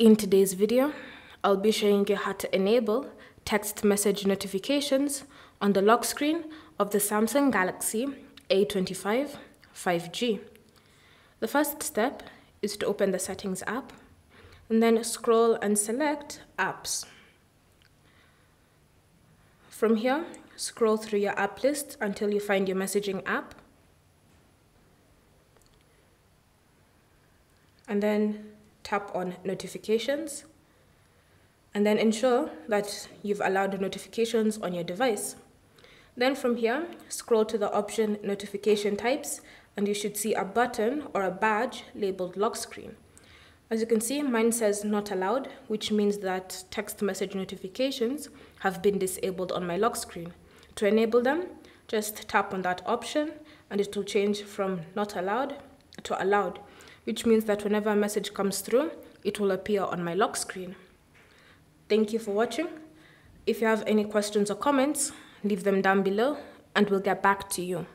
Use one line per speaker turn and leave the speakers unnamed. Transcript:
In today's video, I'll be showing you how to enable text message notifications on the lock screen of the Samsung Galaxy A25 5G. The first step is to open the settings app and then scroll and select apps. From here, scroll through your app list until you find your messaging app. And then tap on notifications and then ensure that you've allowed notifications on your device. Then from here, scroll to the option notification types and you should see a button or a badge labeled lock screen. As you can see, mine says not allowed, which means that text message notifications have been disabled on my lock screen. To enable them, just tap on that option and it will change from not allowed to allowed, which means that whenever a message comes through, it will appear on my lock screen. Thank you for watching. If you have any questions or comments, leave them down below and we'll get back to you.